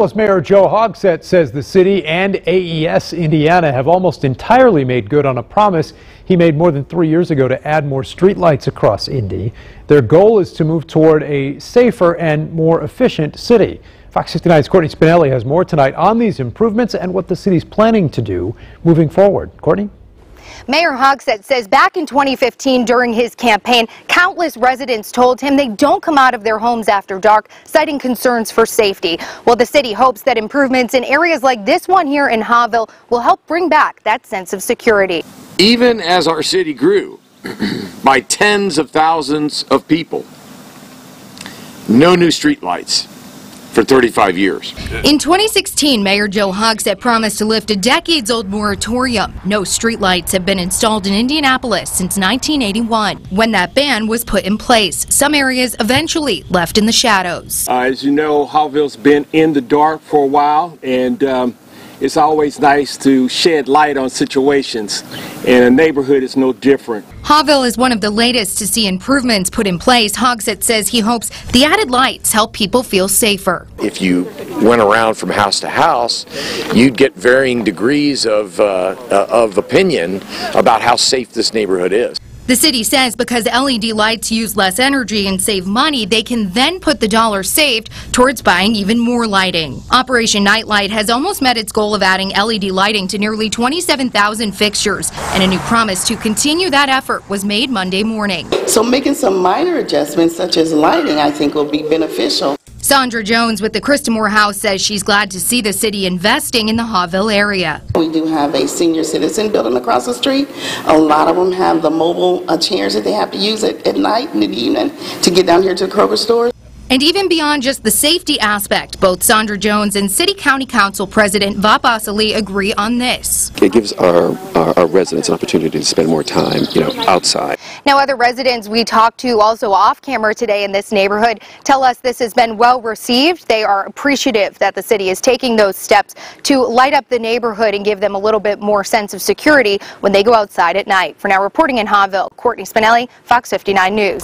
Plus, Mayor Joe Hogsett says the city and AES Indiana have almost entirely made good on a promise he made more than three years ago to add more streetlights across Indy. Their goal is to move toward a safer and more efficient city. Fox 59's Courtney Spinelli has more tonight on these improvements and what the city's planning to do moving forward. Courtney? Mayor Hogsett says back in 2015 during his campaign, countless residents told him they don't come out of their homes after dark, citing concerns for safety. Well, the city hopes that improvements in areas like this one here in Haughville will help bring back that sense of security. Even as our city grew by tens of thousands of people, no new streetlights for 35 years. In 2016, Mayor Joe Hogsett promised to lift a decades-old moratorium. No streetlights have been installed in Indianapolis since 1981. When that ban was put in place, some areas eventually left in the shadows. Uh, as you know, Haughville's been in the dark for a while, and um, it's always nice to shed light on situations, and a neighborhood is no different. Haughville is one of the latest to see improvements put in place. Hogsett says he hopes the added lights help people feel safer. If you went around from house to house, you'd get varying degrees of, uh, uh of opinion about how safe this neighborhood is. The city says because LED lights use less energy and save money, they can then put the dollar saved towards buying even more lighting. Operation Nightlight has almost met its goal of adding LED lighting to nearly 27,000 fixtures, and a new promise to continue that effort was made Monday morning. So making some minor adjustments such as lighting I think will be beneficial. Sandra Jones with the Christamore House says she's glad to see the city investing in the Haughville area. We do have a senior citizen building across the street. A lot of them have the mobile uh, chairs that they have to use at, at night and in the evening to get down here to the Kroger store. And even beyond just the safety aspect, both Sandra Jones and City County Council President Vop Osili agree on this. It gives our, our, our, residents an opportunity to spend more time, you know, outside. Now, other residents we talked to also off camera today in this neighborhood tell us this has been well received. They are appreciative that the city is taking those steps to light up the neighborhood and give them a little bit more sense of security when they go outside at night. For now, reporting in Haughville, Courtney Spinelli, Fox 59 News.